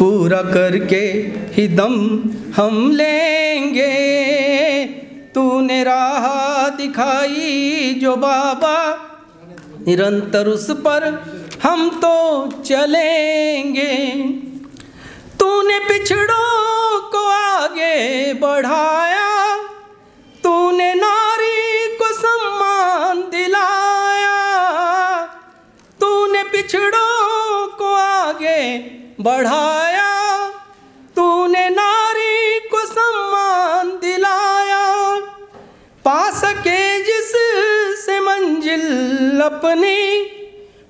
पूरा करके ही दम हम लेंगे। तूने राह दिखाई जो बाबा निरंतर उस पर हम तो चलेंगे। तूने पिछड़ों को आगे बढ़ाया। तूने नारी को सम्मान दिलाया। तूने पिछड़ों बढ़ाया। तूने नारी को सम्मान दिलाया। पा सके जिस से मंजिल अपनी,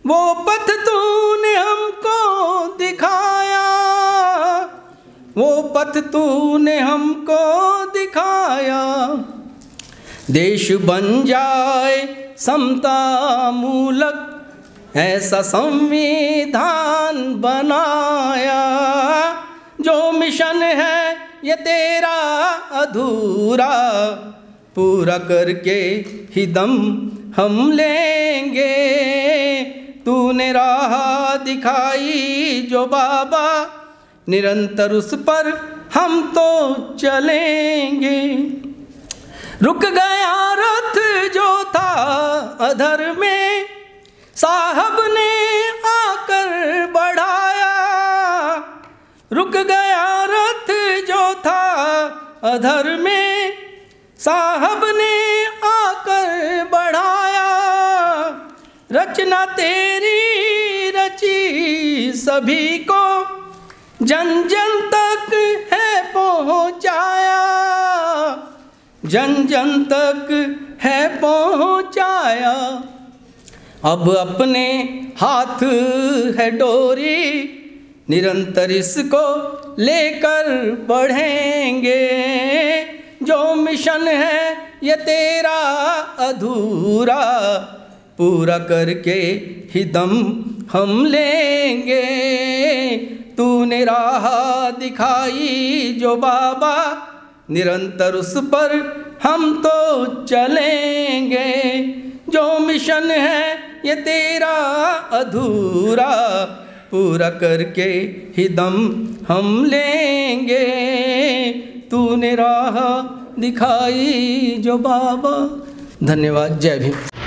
वो पथ तूने हमको दिखाया। वो पथ तूने हमको दिखाया। देश बन जाए समता मूलक ऐसा संविधान बनाया, जो मिशन है ये तेरा अधूरा। पूरा करके ही दम हम लेंगे। तूने राह दिखाई जो बाबा, निरंतर उस पर हम तो चलेंगे। रुक गया रथ जो था अधर में साहब ने आकर बढ़ाया। रुक गया रथ जो था अधर में। साहब ने आकर बढ़ाया। रचना तेरी, रची सभी को। जन जन तक है पहुँचाया। जन जन तक है पहुँचाया। अब अपने हाथ है डोरी, निरंतर इसको लेकर बढ़ेंगे। जो मिशन है ये तेरा अधूरा, पूरा करके ही दम हम लेंगे। तूने राह दिखाई जो बाबा, निरंतर उस पर हम तो चलेंगे। ये तेरा अधूरा पूरा करके ही दम हम लेंगे। तूने राह दिखाई जो बाबा। धन्यवाद, जय भीम।